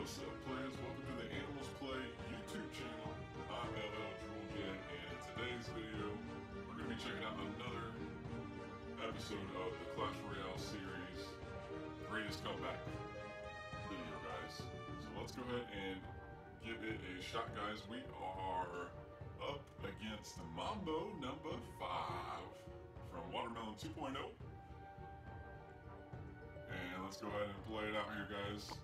What's up, players? Welcome to the Animals Play YouTube channel. I'm LL Drool and in today's video, we're going to be checking out another episode of the Clash Royale series Greatest Comeback video, guys. So let's go ahead and give it a shot, guys. We are up against Mambo number 5 from Watermelon 2.0. And let's go ahead and play it out here, guys.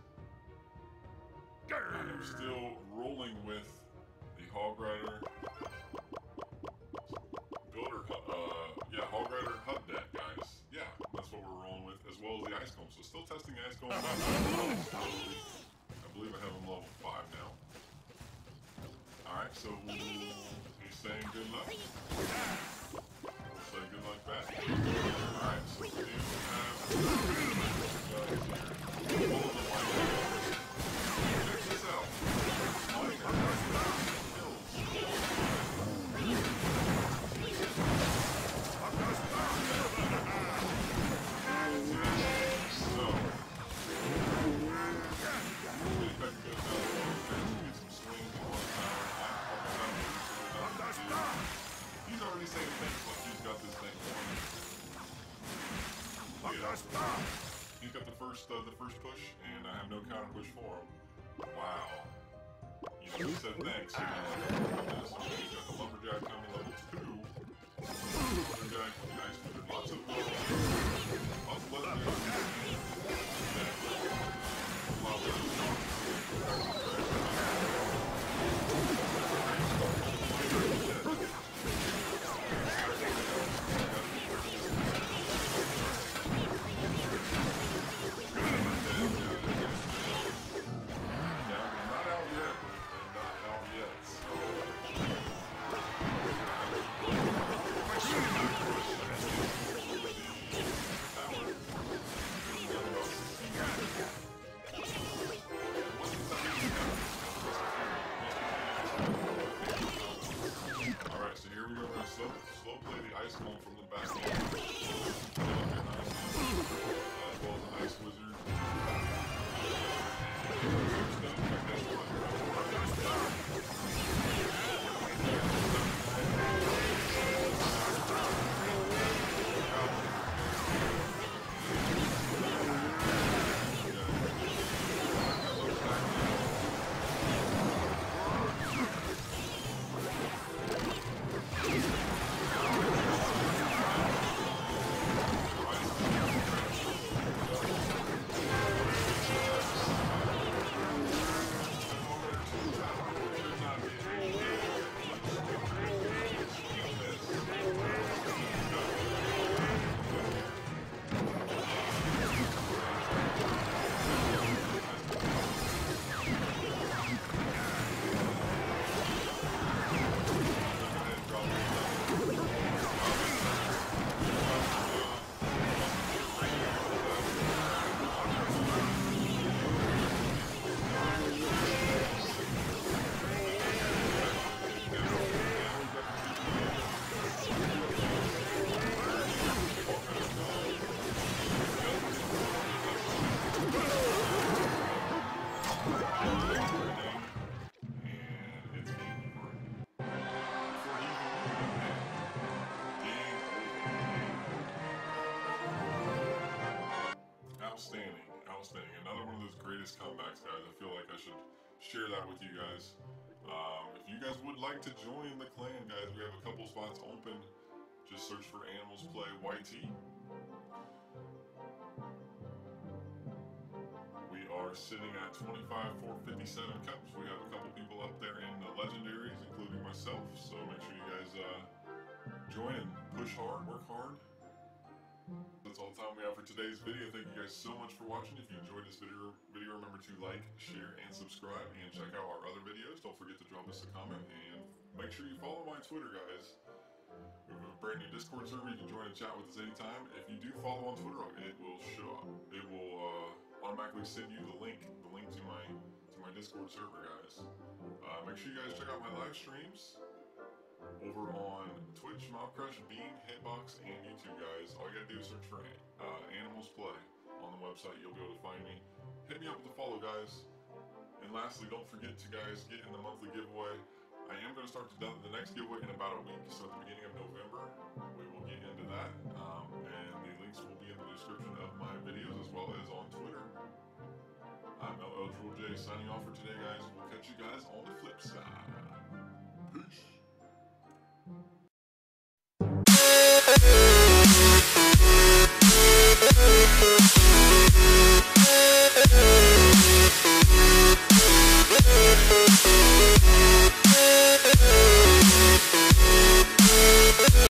I'm still rolling with the Hog Rider Builder, uh, yeah, Hog Rider Hub Deck, guys. Yeah, that's what we're rolling with, as well as the Ice Golem. So still testing Ice Golem. I believe I have him level 5 now. Alright, so he's saying good luck. Say good luck back. Alright, He's got the first uh, the first push, and I have no counter push for him. Wow. You know, he said thanks. He's got the lumberjack coming level two. Lumberjack, slow, play the ice golem from the back. Uh, as well as an ice wizard. Comebacks, guys. I feel like I should share that with you guys. Um, if you guys would like to join the clan, guys, we have a couple spots open. Just search for Animals Play YT. We are sitting at 25 457 cups. We have a couple people up there in the legendaries, including myself. So make sure you guys uh, join and push hard, work hard. That's all the time we have for today's video. Thank you guys so much for watching. If you enjoyed this video, video remember to like, share, and subscribe, and check out our other videos. Don't forget to drop us a comment, and make sure you follow my Twitter, guys. We have a brand new Discord server. You can join and chat with us anytime. If you do follow on Twitter, it will show up. It will uh, automatically send you the link, the link to my to my Discord server, guys. Uh, make sure you guys check out my live streams over on Twitch, Mobcrush, Beam, Hitbox, and YouTube, guys. All you gotta do is search for uh, Animals Play on the website. You'll be able to find me. Hit me up with a follow, guys. And lastly, don't forget to guys get in the monthly giveaway. I am going to start the, next giveaway in about a week, so at the beginning of November, we will get into that. that. Um, and the links will be in the description of my videos as well as on Twitter. I'm LL J signing off for today, guys.